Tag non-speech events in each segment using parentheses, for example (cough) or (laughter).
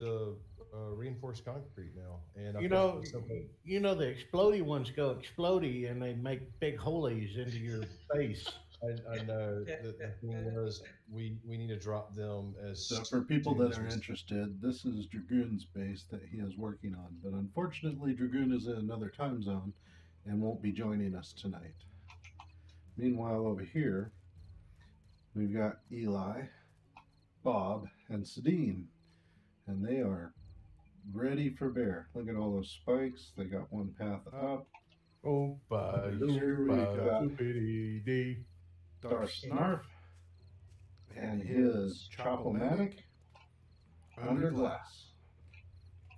the uh, reinforced concrete now, and I've You know, something- you know the explodey ones go explodey and they make big holies into your face. I, I know (laughs) the, the thing is we we need to drop them as So for people that are interested, this is Dragoon's base that he is working on. But unfortunately, Dragoon is in another time zone and won't be joining us tonight. Meanwhile, over here, we've got Eli, Bob, and Sadine. And they are ready for bear. Look at all those spikes. They got one path up. Oh, by Here we got stupidity. Darth Snarf and his Chopomatic under glass.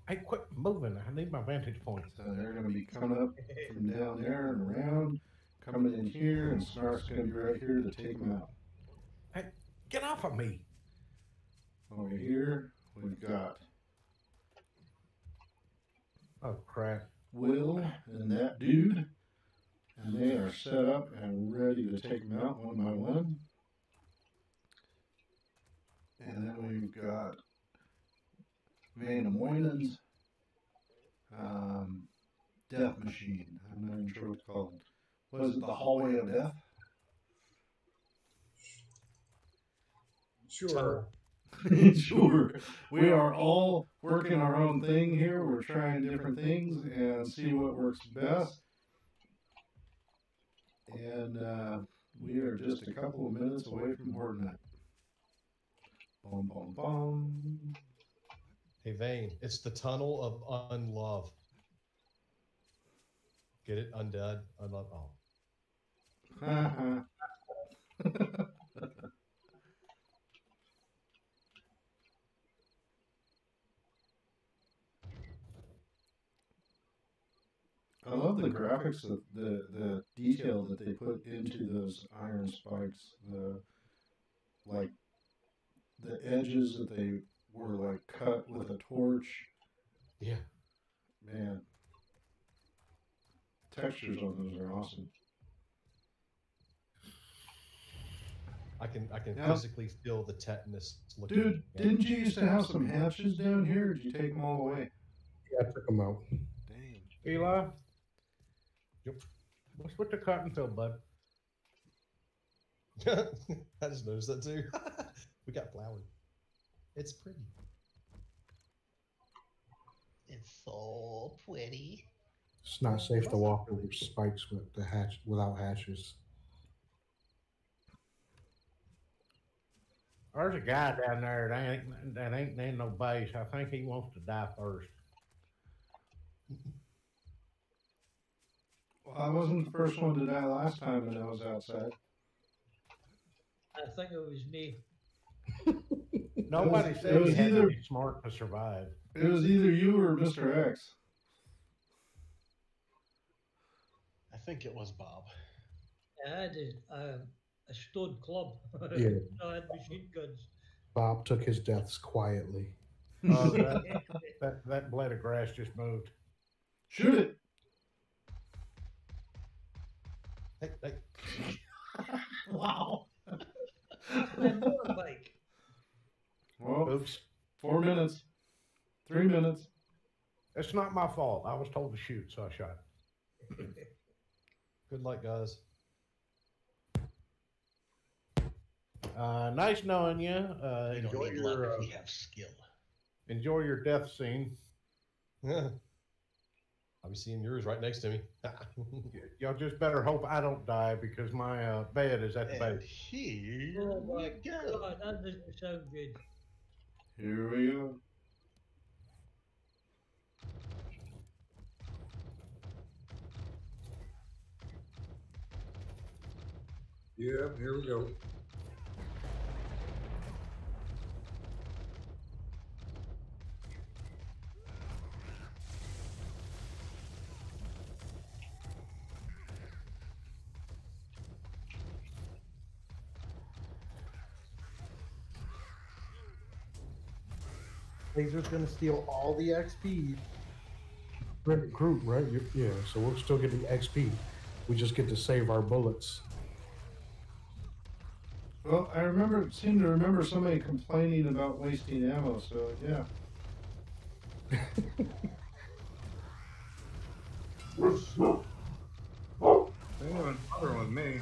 Hey, quit moving. I need my vantage point. So they're going to be coming up from (laughs) down there and around, coming in here, and Snarf's going to be right here to take them out. Hey, get off of me. Over here, we've got Oh, crap. Will and that dude, and they are set up and ready to take them out one by one. And then we've got Van Moynen's um, Death Machine. I'm not even sure what it's called. What is it? The Hallway of Death? Sure. (laughs) (laughs) sure. We are all working our own thing here. We're trying different things and see what works best. And uh, we are just a couple of minutes away from Horde Night. Boom, boom, boom. Hey Vane, it's the tunnel of unlove. Get it? Undead, unlove. Oh, (laughs) I love the graphics, of the the detail that they put into those iron spikes. The like the edges that they were like cut with a torch. yeah. Man, textures on those are awesome. I can I can Yeah. physically feel the tetanus. Looking Dude, didn't you used to have some hatches down here? Or did you take them all away? Yeah, I took them out. Dang. Eli? Yep. What's with the cotton field, bud? (laughs) I just noticed that too. (laughs) we got flowered. It's pretty. It's so pretty. It's not safe to walk over spikes with the hatch without hatches. There's a guy down there that ain't that ain't in no base. I think he wants to die first. (laughs) Well, I wasn't the first one to die last time when I was outside. I think it was me. (laughs) Nobody it said was he had either- to be smart to survive. It was either you or Mr. X. I think it was Bob. I had a, a, a stone club. (laughs) Yeah. I had machine guns. Bob took his deaths quietly. (laughs) Oh, that, that that blade of grass just moved. Shoot it! Hey, (laughs) hey. Wow. My motorbike. Well, Oops. four minutes. Three minutes. It's not my fault. I was told to shoot, so I shot. (laughs) Good luck, guys. Uh, nice knowing you. Uh, You enjoy need luck your uh, if you have skill. enjoy your death scene. (laughs) I'll be seeing yours right next to me. (laughs) Y- Y'all just better hope I don't die because my uh, bed is at the And base. here Oh we my go. God, that doesn't sound good. Here we go. Yeah, here we go. Laser's gonna steal all the XP. Group, group, right? You- Yeah, so we'll still get the XP. We just get to save our bullets. Well, I remember, seem to remember somebody complaining about wasting ammo, so yeah. (laughs) They ain't even bothering with me.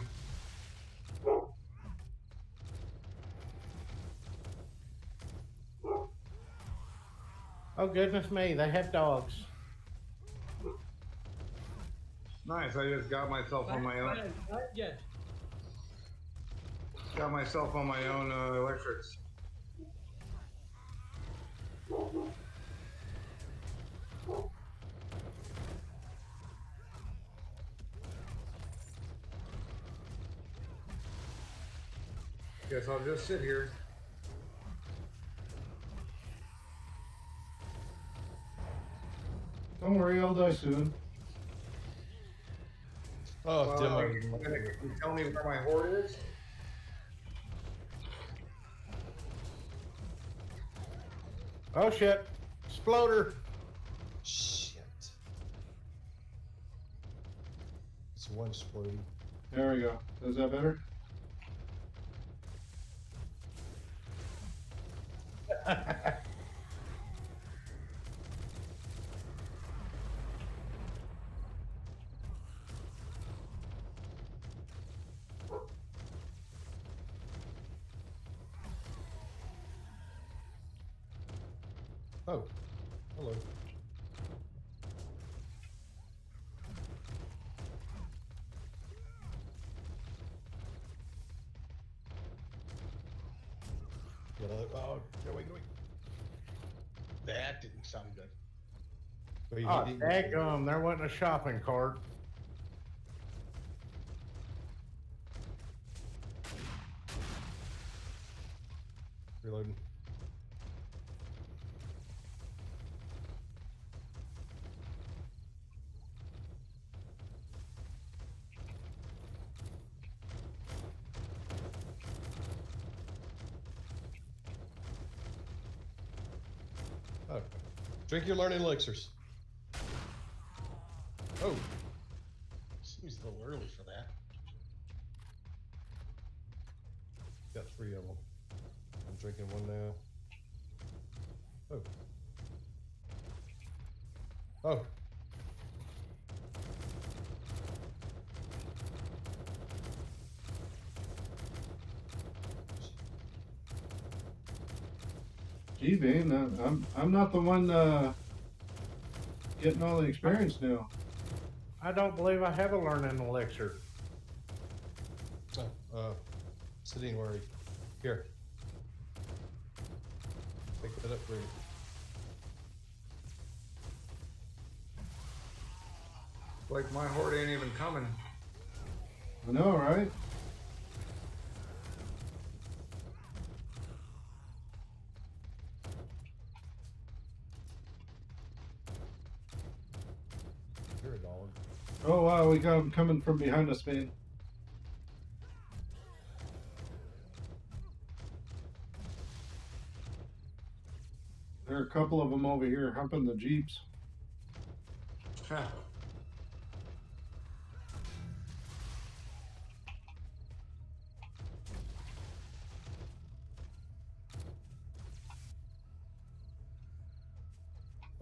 Oh goodness me, they have dogs. Nice. I just got myself on my own. Got myself on my own uh, electrics. Guess I'll just sit here. Don't worry, I'll die soon. Oh, Well, demo. are can you tell me where my horde is? Oh shit. Exploder. Shit. It's one exploding. There we go. Is that better? (laughs) Oh, hello. Get out. Oh, go away, go away. That didn't sound good. Oh, didn't- daggum, there wasn't a shopping cart. Reloading. Oh. Drink your learning elixirs. Oh, Seems a little early for that. got three of them. I'm drinking one now. Oh. Oh. Gee, Vane, uh, I'm I'm not the one uh, getting all the experience now. I don't believe I have a learning elixir. Oh, uh, sitting where he, here. Pick that up for you. Like my horde ain't even coming. I know, right? You're a dog. Oh wow, we got 'em coming from behind us, man. There are a couple of them over here humping the jeeps. (laughs)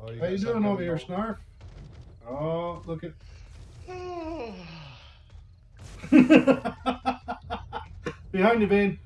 Oh, How got you doing over here. Snarf? Oh, look at. Behind you, Vane.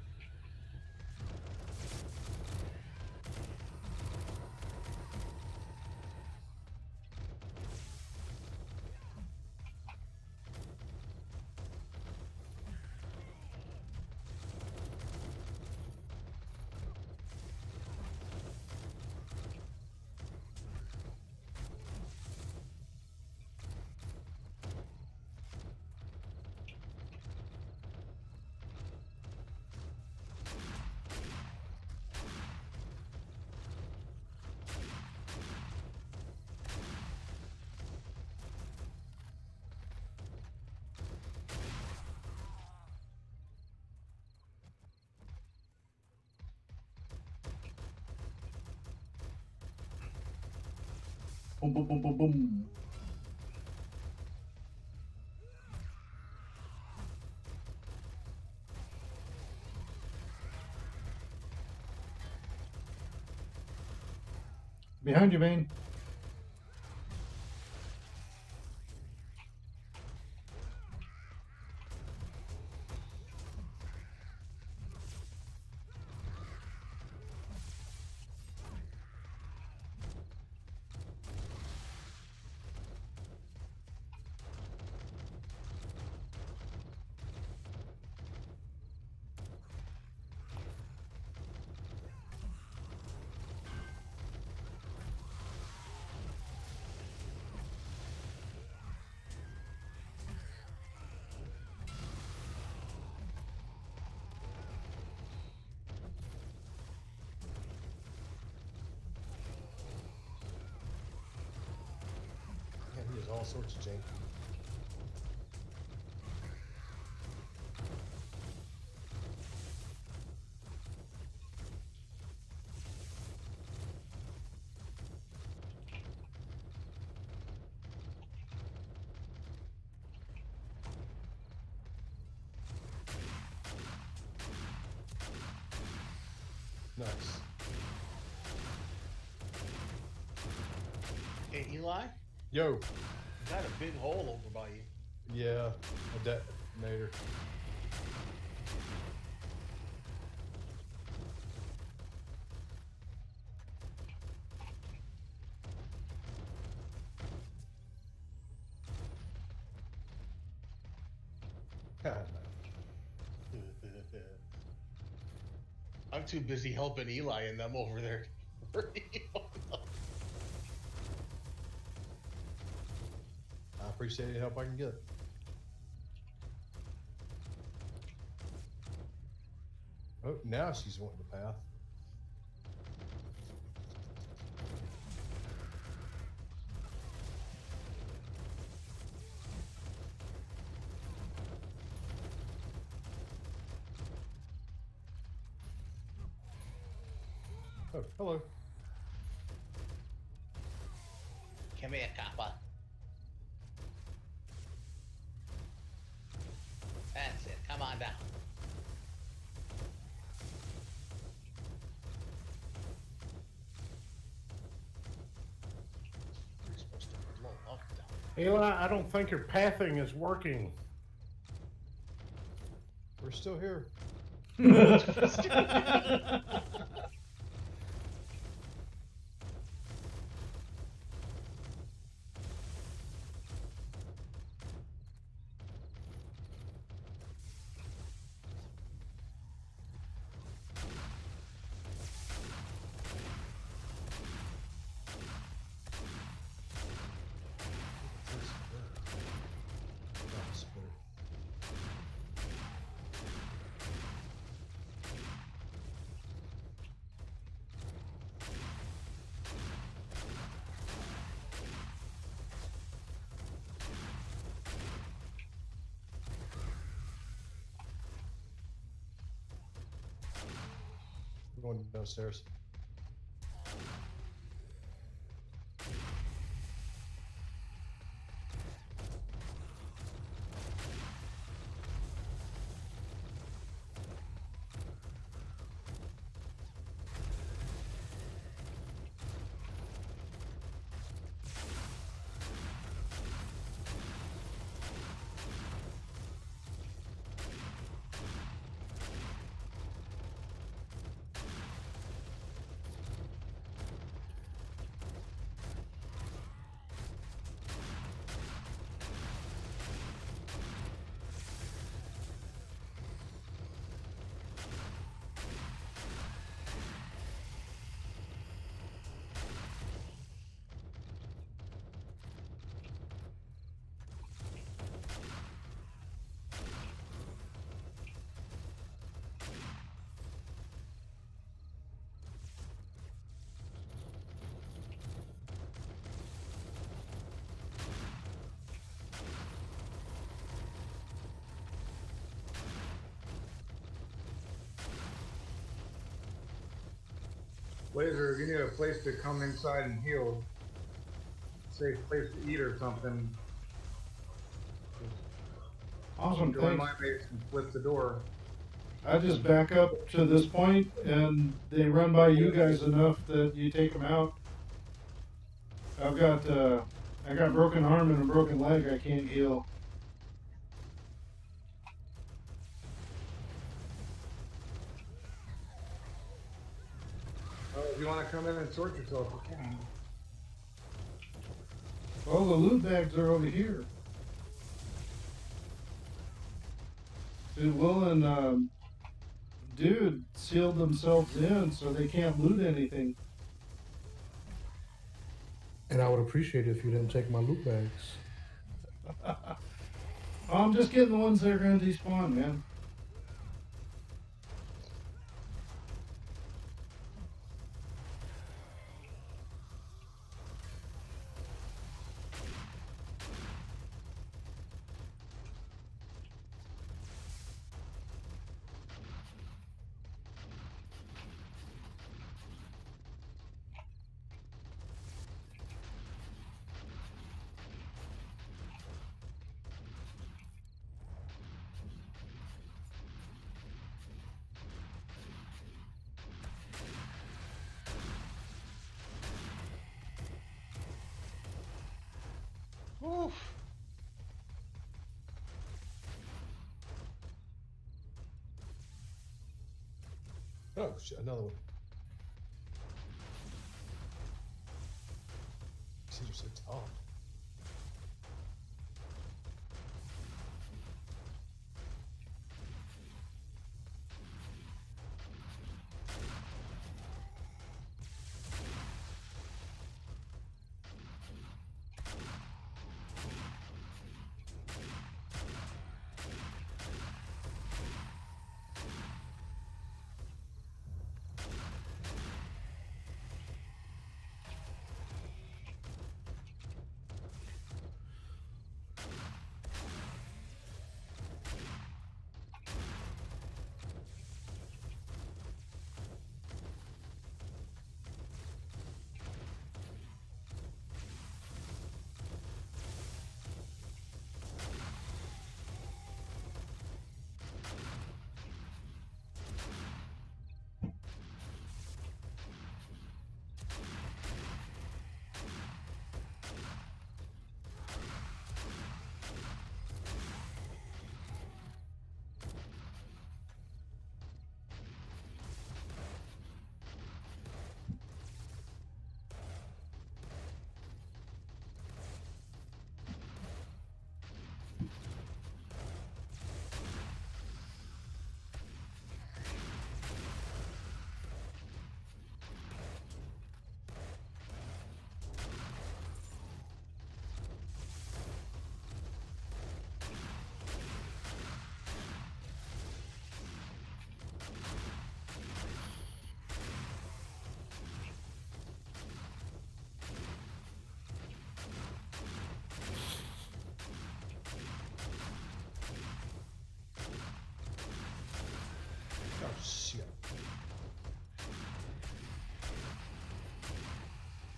Behind you, Vane. Is all sorts of janky. Nice. Hey, Eli, Yo, got a big hole over by you. yeah, a detonator. I'm too busy helping Eli and them over there. (laughs) I appreciate any help I can get. Oh, now she's wanting the path. Oh, hello. Eli, I don't think your pathing is working. We're still here. (laughs) (laughs) (laughs) Oh, spitter. We're going downstairs. Laser, you need a place to come inside and heal. Safe place to eat or something. Awesome, thanks. base and split the door. I just back up to this point and they run by you guys enough that you take them out. I've got, uh, I got broken arm and a broken leg I can't heal. Come in and sort yourself. Well, the loot bags are over here. Dude, Will and, um, Dude sealed themselves in so they can't loot anything. And I would appreciate it if you didn't take my loot bags. (laughs) I'm just getting the ones that are gonna despawn, man. Another one.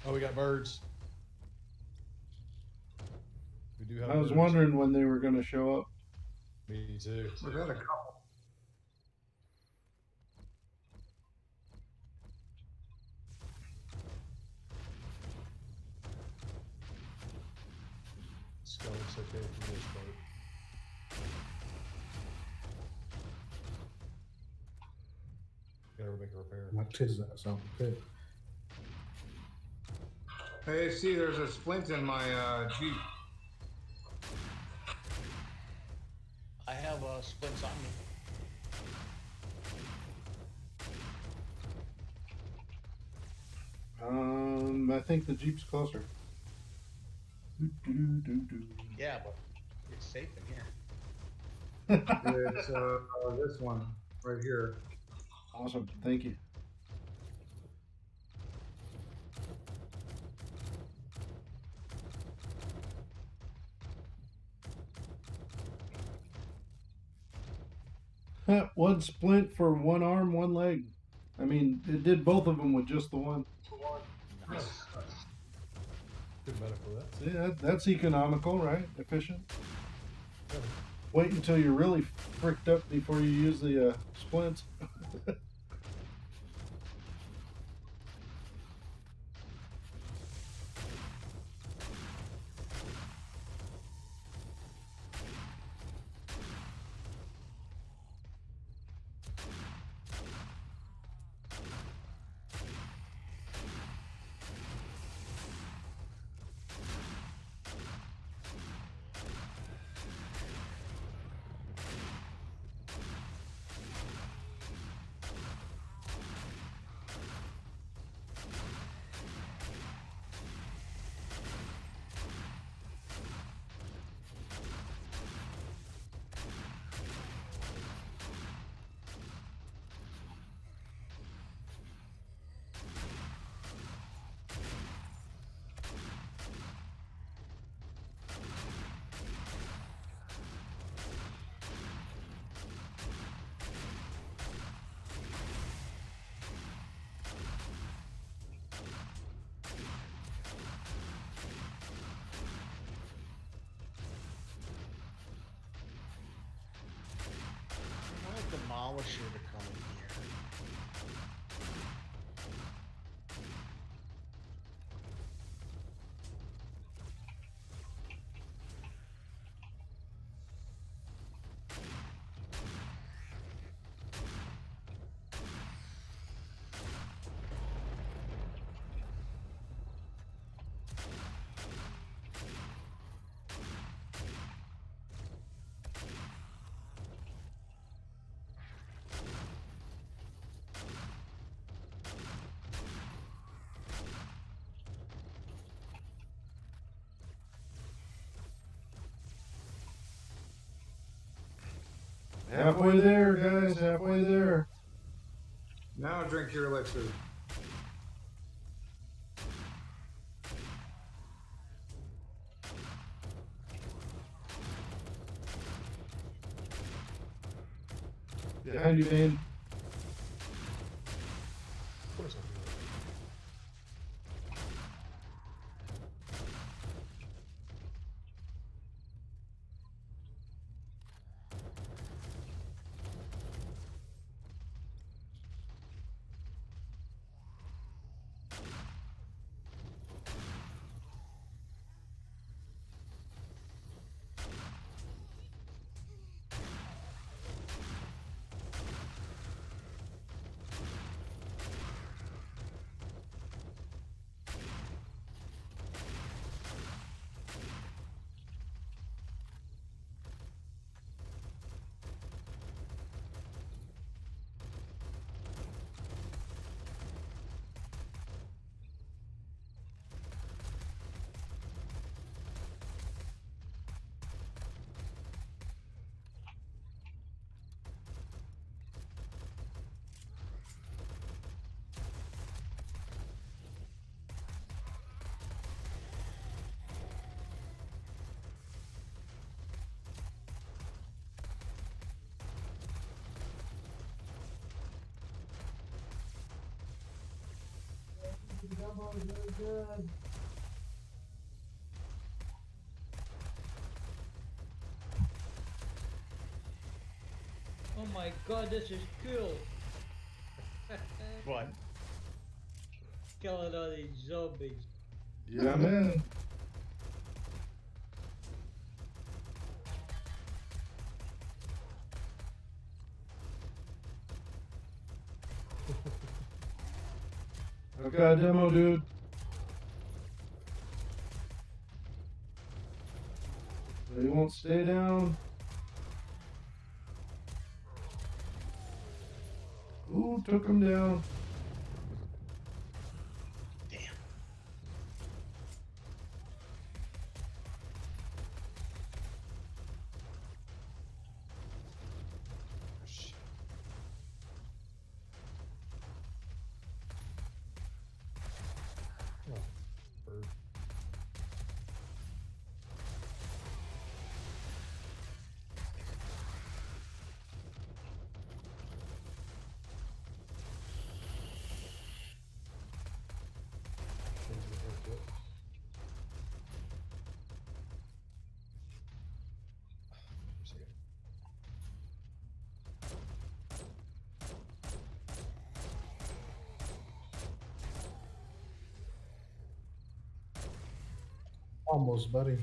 Oh, we got birds. We do have. I was birds. wondering when they were going to show up. Me too. We got a couple. Skulls okay for this boat. Gotta make a repair. What tis that sound? Okay. Hey, see, there's a splint in my uh, Jeep. I have uh, splints on me. Um, I think the Jeep's closer. Doo-doo-doo-doo. Yeah, but it's safe in here. (laughs) It's uh, this one right here. Awesome. Thank you. Huh, one splint for one arm, one leg. I mean, it did both of them with just the one. Nice. Good medical that. See, that, that's economical, right? Efficient. Wait until you're really fricked up before you use the uh, splints. (laughs) I want a demolisher to come in here. Halfway there, guys. Halfway there. Now drink your elixir. Behind you. Oh my god, this is cool. What? Killing all these zombies. Yeah, man. Demo, dude. But he won't stay down. Who took him down? Almost, buddy.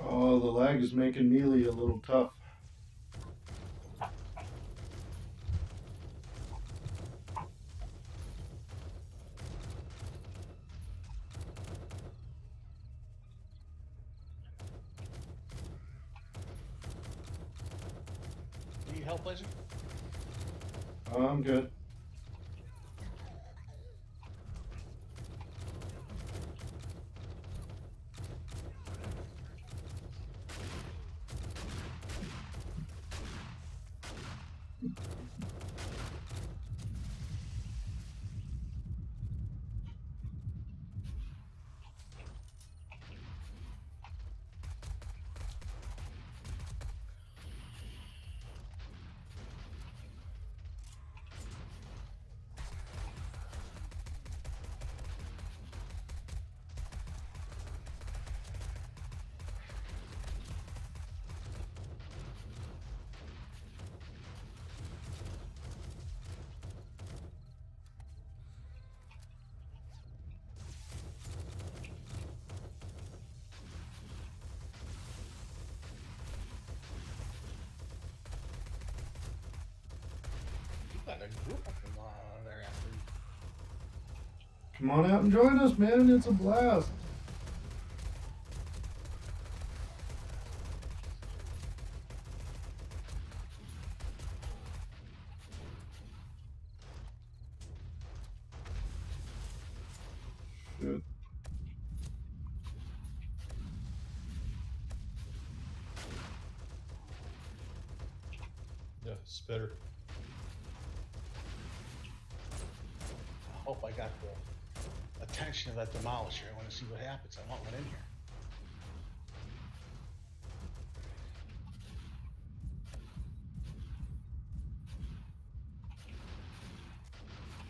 Oh, the lag is making melee a little tough. Got a group of them uh, there after. Come on out and join us, man. It's a blast. Shit. Yeah, spitter. I hope I got the attention of that demolisher. I want to see what happens. I want one in here.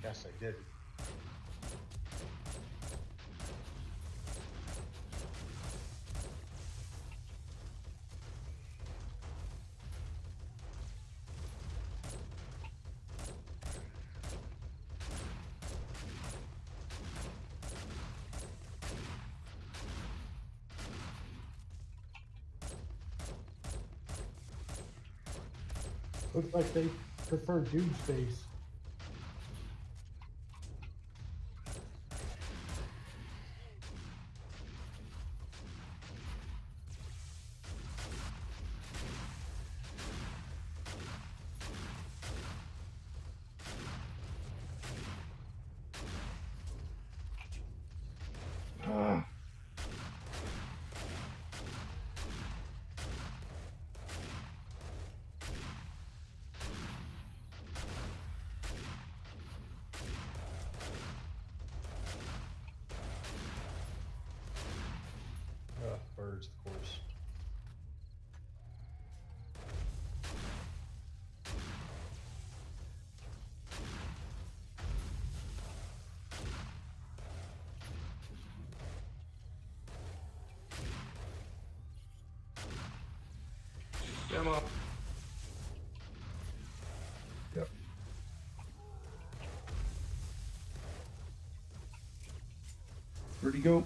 Yes, I did. Like they prefer dude space. Ah. Ah, birds, of course. Demo. Where'd he go?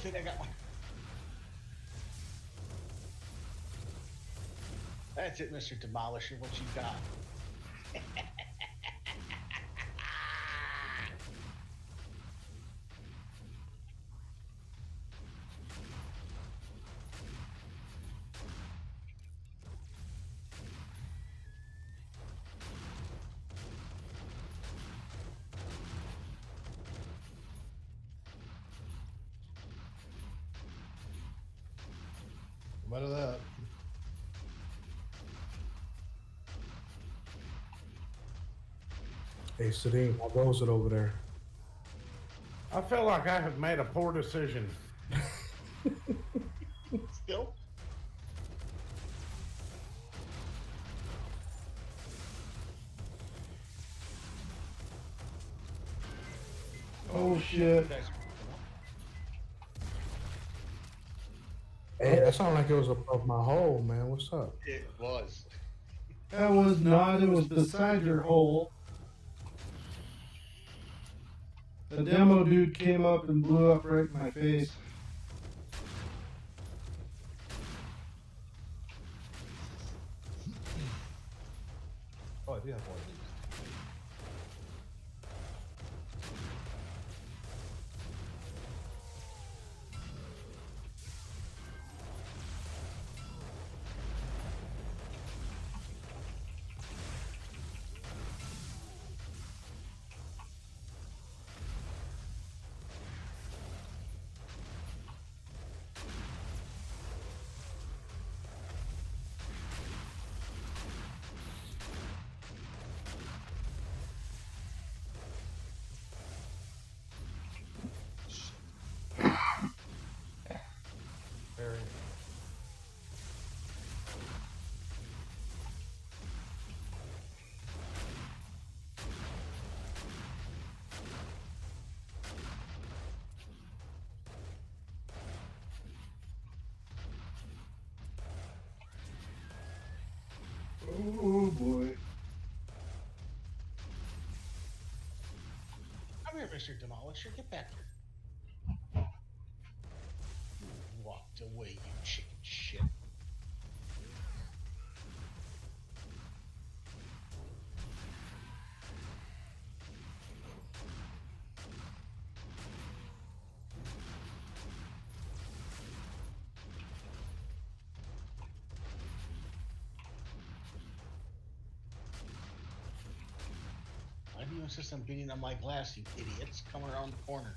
Think I got one. That's it, Mr. Demolisher. What you got? Come out of that. Hey, Sadim, how goes it over there? I feel like I have made a poor decision. That sounded like it was above my hole, man. What's up? It was. That was not. It was beside your hole. The demo dude came up and blew up right in my face. Oh boy. Come here, Mr. Demolisher. Get back here. You walked away, you chicken shit. You beating on my glass, you idiots? Come around the corner.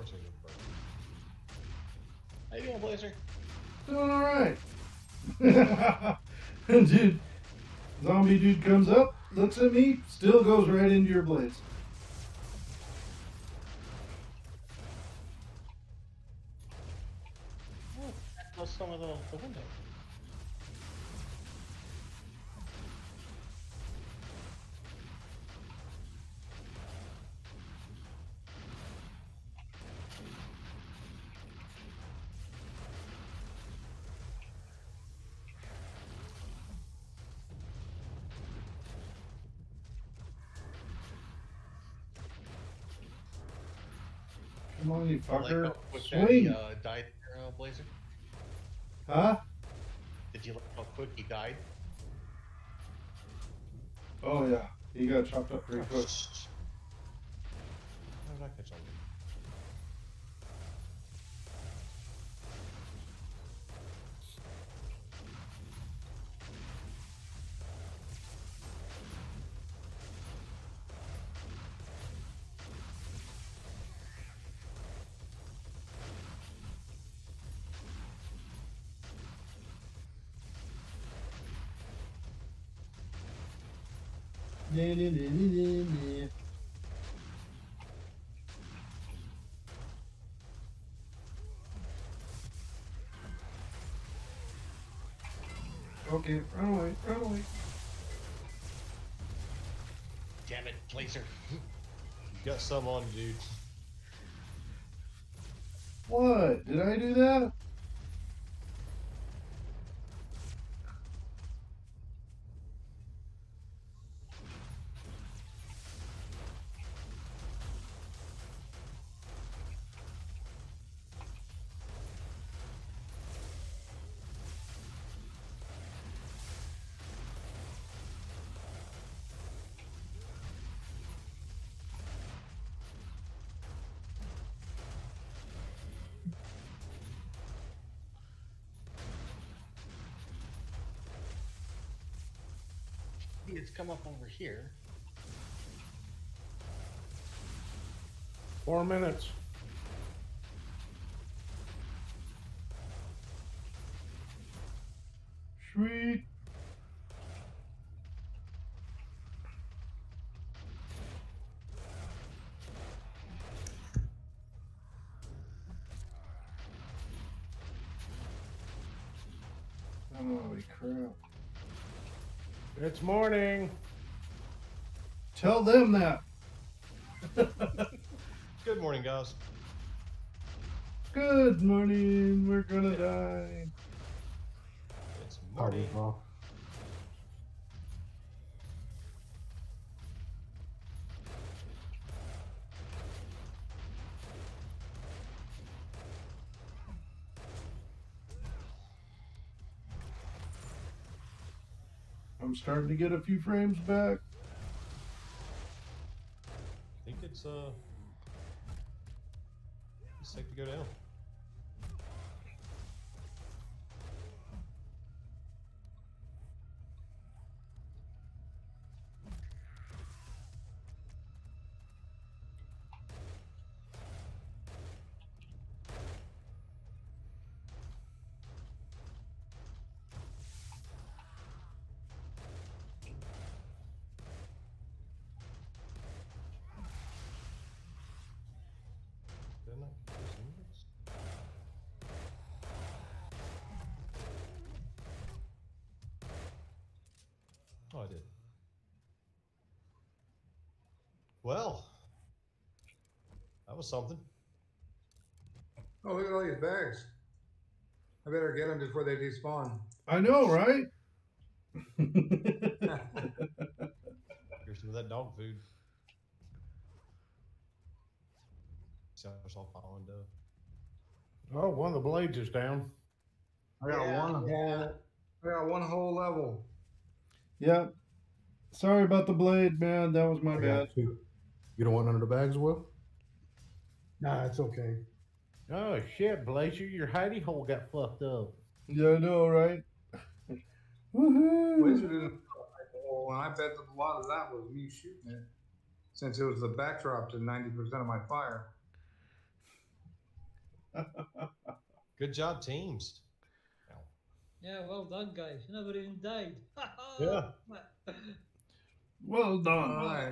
Course I get burned. How you doing, Blazer? Doing alright. (laughs) dude, zombie dude comes up, looks at me, still goes right into your blaze. Oh, that was some of the, the window. Like fucker. quick that Swing. he, uh, died there, uh, Blazer. Huh? Did you look how quick he died? Oh yeah. He got chopped up pretty quick. How did I catch on? Okay, run away, run away. Damn it, Blazer. You got some on, dude. What? Did I do that? See come up over here. Four minutes. Sweet. Holy crap. It's morning. Tell them that. (laughs) Good morning, guys. Good morning. We're gonna die. It's Howdy, I'm starting to get a few frames back. I think it's uh, it's safe to go down. Didn't I? There's some minutes. Oh, I did. Well, that was something. Oh, look at all these bags. I better get them before they despawn. I know, right? (laughs) Here's some of that dog food. See how it's all. Oh, one of the blades is down. I got Yeah, one yeah. whole. I got one whole level. yep. Sorry about the blade, man. That was my I bad. two. You don't want none of the bags, Will? Nah, it's okay. Oh shit, Blazer, your hidey hole got fucked up. Yeah, I know, right? (laughs) Woohoo! Blazer didn't. Well, and I bet that a lot of that was me shooting it, since it was the backdrop to ninety percent of my fire. Good job, teams. Yeah, well done, guys. You never even died. (laughs) Yeah. Well done. All right.